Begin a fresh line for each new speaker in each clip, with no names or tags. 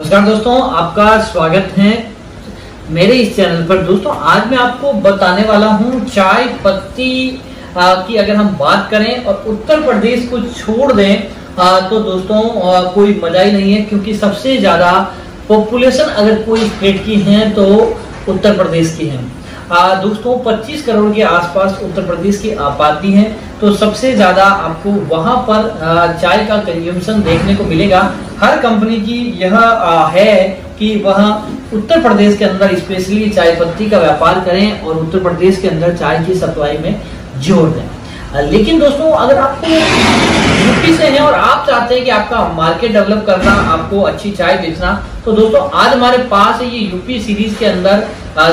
नमस्कार दोस्तों, आपका स्वागत है मेरे इस चैनल पर। दोस्तों, आज मैं आपको बताने वाला हूँ चाय पत्ती की अगर हम बात करें और उत्तर प्रदेश को छोड़ दें तो दोस्तों कोई मज़ा ही नहीं है, क्योंकि सबसे ज़्यादा पॉपुलेशन अगर कोई स्टेट की है तो उत्तर प्रदेश की है। दोस्तों 25 करोड़ के आसपास उत्तर प्रदेश की आबादी है। तो सबसे ज़्यादा आपको वहाँ पर चाय का कंज्यूमशन देखने को मिलेगा। हर कंपनी की यह है कि वह उत्तर प्रदेश के अंदर स्पेशली चाय पत्ती का व्यापार करें और उत्तर प्रदेश के अंदर चाय की सप्लाई में जोड़ दें। लेकिन दोस्तों अगर आपको यूपी से है और आप चाहते हैं कि आपका मार्केट डेवलप करना आपको अच्छी चाय बेचना तो दोस्तों आज हमारे पास ये यूपी सीरीज़ के अंदर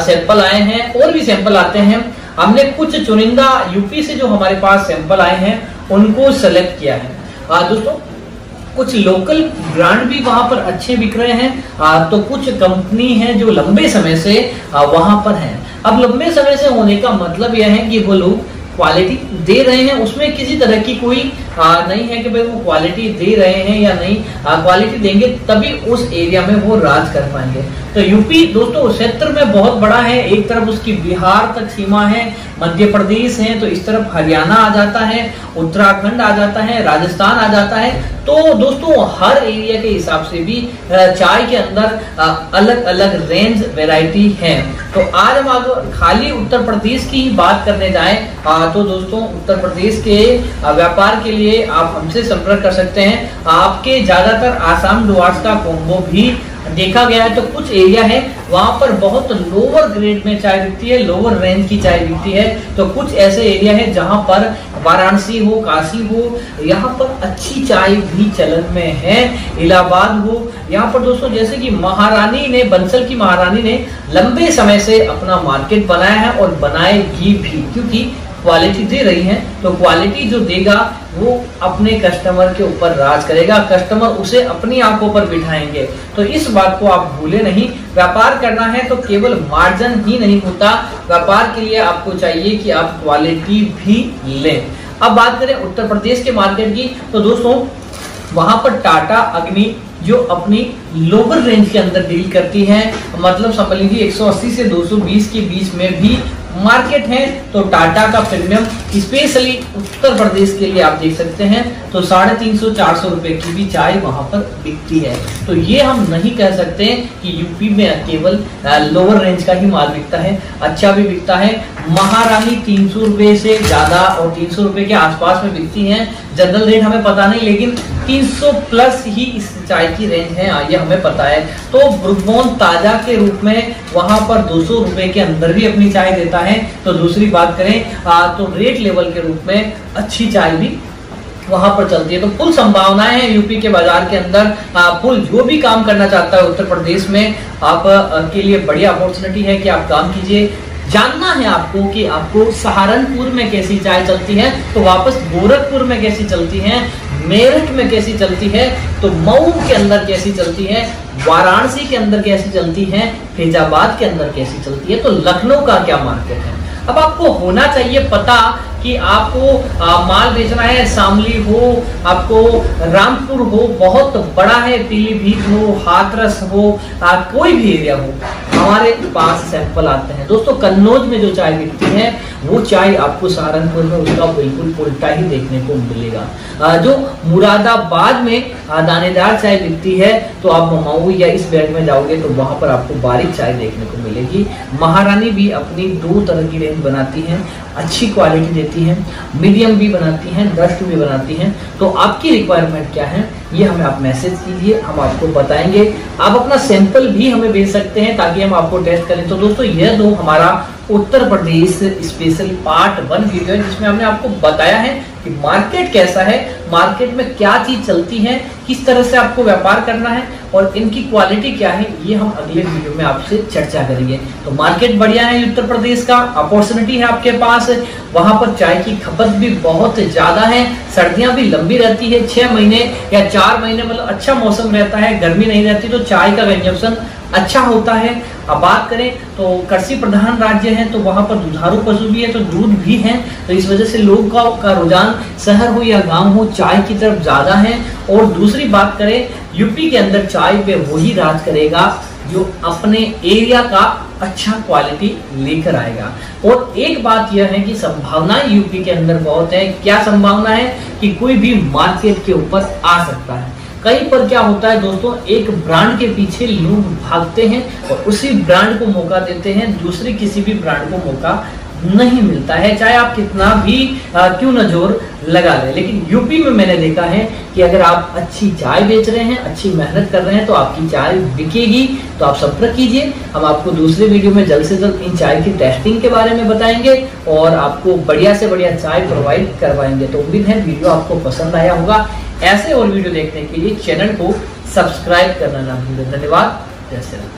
सैंपल आए हैं और भी सैंपल आते हैं। हमने कुछ चुनिंदा यूपी से जो हमारे पास सैंपल आए हैं उनको सेलेक्ट किया है। आ, दोस्तों कुछ लोकल ब्रांड भी वहाँ पर अच्छे बिक रहे हैं। आ, तो कुछ कंपनी है जो लंबे समय से आ, वहाँ पर हैं। अब लंबे समय से होने का मतलब यह है कि वो लोग क्वालिटी दे रहे हैं उसमें किसी तरह की कोई आ, नहीं है कि भाई वो क्वालिटी दे रहे हैं या नहीं। क्वालिटी देंगे तभी उस एरिया में वो राज कर पाएँगे। तो यूपी दोस्तों क्षेत्र में बहुत बड़ा है। एक तरफ़ उसकी बिहार तक सीमा है मध्य प्रदेश है तो इस तरफ़ हरियाणा आ जाता है उत्तराखंड आ जाता है राजस्थान आ जाता है। तो दोस्तों, हर एरिया के हिसाब से भी चाय के अंदर अलग अलग रेंज वेराइटी है। तो आज हम अगर खाली उत्तर प्रदेश की ही बात करने जाए। तो दोस्तों, उत्तर प्रदेश के व्यापार के लिए आप हमसे संपर्क कर सकते हैं। आपके ज़्यादातर आसाम डुआर्स का कॉम्बो भी देखा गया है। तो कुछ एरिया है, वहाँ पर बहुत लोअर ग्रेड में चाय बिकती है लोअर रेंज की चाय बिकती है। तो कुछ ऐसे एरिया है जहाँ पर वाराणसी हो, काशी हो, यहाँ पर अच्छी चाय भी चलन में है, इलाहाबाद हो। यहाँ पर दोस्तों, जैसे कि महारानी ने, बंसल की महारानी ने लंबे समय से अपना मार्केट बनाया है और बनाएगी भी, क्योंकि क्वालिटी दे रही है तो क्वालिटी जो देगा, वो अपने कस्टमर के ऊपर राज करेगा, कस्टमर उसे अपनी आँखों पर बिठाएँगे। तो इस बात को आप भूले नहीं व्यापार करना है तो केवल मार्जिन ही नहीं होता। व्यापार के लिए आपको चाहिए कि आप क्वालिटी भी लें। अब बात करें उत्तर प्रदेश के मार्केट की तो दोस्तों, वहाँ पर टाटा अग्नि जो अपनी लोअर रेंज के अंदर डील करती है मतलब समझ लीजिए 180 से 220 के बीच में भी मार्केट है तो टाटा का प्रीमियम स्पेशली उत्तर प्रदेश के लिए आप देख सकते हैं तो साढ़े तीन सौ चार सौ रुपए की भी चाय वहाँ पर बिकती है। तो ये हम नहीं कह सकते कि यूपी में केवल लोअर रेंज का ही माल बिकता है। अच्छा भी बिकता है। महारानी तीन सौ रुपए से ज़्यादा और तीन सौ रुपए के आसपास में बिकती है। जनरल रेट हमें पता नहीं, लेकिन 300 प्लस ही इस चाय की रेंज है ये हमें पता है। तो ब्रुकबोन ताज़ा के रूप में वहाँ पर दो सौ रुपए के अंदर भी अपनी चाय देता है। तो दूसरी बात करें आ, तो रेट लेवल के रूप में अच्छी चाय भी वहाँ पर चलती है। तो फुल संभावनाएँ हैं यूपी के बाज़ार के अंदर। फुल जो भी काम करना चाहता है उत्तर प्रदेश में आप के लिए बढ़िया अपॉर्चुनिटी है कि आप काम कीजिए। जानना है आपको कि आपको सहारनपुर में कैसी चाय चलती है तो वापस गोरखपुर में कैसी चलती है मेरठ में कैसी चलती है तो मऊ के अंदर कैसी चलती है वाराणसी के अंदर कैसी चलती है फैजाबाद के अंदर कैसी चलती है तो लखनऊ का क्या मार्केट है? अब आपको होना चाहिए पता कि आपको आ, माल बेचना है शामली हो आपको रामपुर हो बहुत बड़ा है पीलीभीत हो हाथरस हो आ, कोई भी एरिया हो हमारे पास सैंपल आते हैं। दोस्तों कन्नौज में जो चाय बिकती है वो चाय आपको सहारनपुर में उसका बिल्कुल उल्टा ही देखने को मिलेगा। जो मुरादाबाद में दानेदार चाय बिकती है तो आप मऊ या इस बेल्ट में जाओगे तो वहाँ पर आपको बारीक चाय देखने को मिलेगी। महारानी भी अपनी दो तरह की रेंज बनाती है, अच्छी क्वालिटी देती है, मीडियम भी बनाती हैं डस्ट भी बनाती हैं। तो आपकी रिक्वायरमेंट क्या है, ये हमें आप मैसेज कीजिए, हम आपको बताएँगे। आप अपना सैंपल भी हमें भेज सकते हैं, ताकि हम आपको टेस्ट करें। तो दोस्तों यह दो हमारा Uttar Pradesh special part one video है, जिसमें हमने आपको बताया है कि मार्केट कैसा है मार्केट में क्या चीज़ चलती है, किस तरह से आपको व्यापार करना है और इनकी क्वालिटी क्या है, ये हम अगले वीडियो में आपसे चर्चा करेंगे। तो मार्केट बढ़िया है उत्तर प्रदेश का अपॉर्चुनिटी है आपके पास, वहाँ पर चाय की खपत भी बहुत ज़्यादा है, सर्दियाँ भी लंबी रहती है, छह महीने या चार महीने मतलब अच्छा मौसम रहता है, गर्मी नहीं रहती तो चाय का कंजप्शन अच्छा होता है। अब बात करें तो कृषि प्रधान राज्य है तो वहाँ पर दुधारू पशु भी है तो दूध भी है। तो इस वजह से लोग का, का रुझान शहर हो या गाँव हो चाय की तरफ़ ज़्यादा है। और दूसरी बात करें यूपी के अंदर चाय पे वही राज करेगा जो अपने एरिया का अच्छा क्वालिटी लेकर आएगा। और एक बात यह है कि संभावनाएँ यूपी के अंदर बहुत है। क्या संभावना है कि कोई भी मार्केट के ऊपर आ सकता है? कहीं पर क्या होता है दोस्तों, एक ब्रांड के पीछे लोग भागते हैं और उसी ब्रांड को मौका देते हैं, दूसरे किसी भी ब्रांड को मौका नहीं मिलता है। चाहे आप कितना भी क्यों न ज़ोर लगा ले, लेकिन यूपी में मैंने देखा है कि अगर आप अच्छी चाय बेच रहे हैं, अच्छी मेहनत कर रहे हैं तो आपकी चाय बिकेगी। तो आप संपर्क कीजिए। हम आपको दूसरे वीडियो में जल्द से जल्द इन चाय की टेस्टिंग के बारे में बताएँगे और आपको बढ़िया से बढ़िया चाय प्रोवाइड करवाएँगे। तो उम्मीद है वीडियो आपको पसंद आया होगा। ऐसे और वीडियो देखने के लिए चैनल को सब्सक्राइब करना ना भूलें। धन्यवाद। जय श्री राम।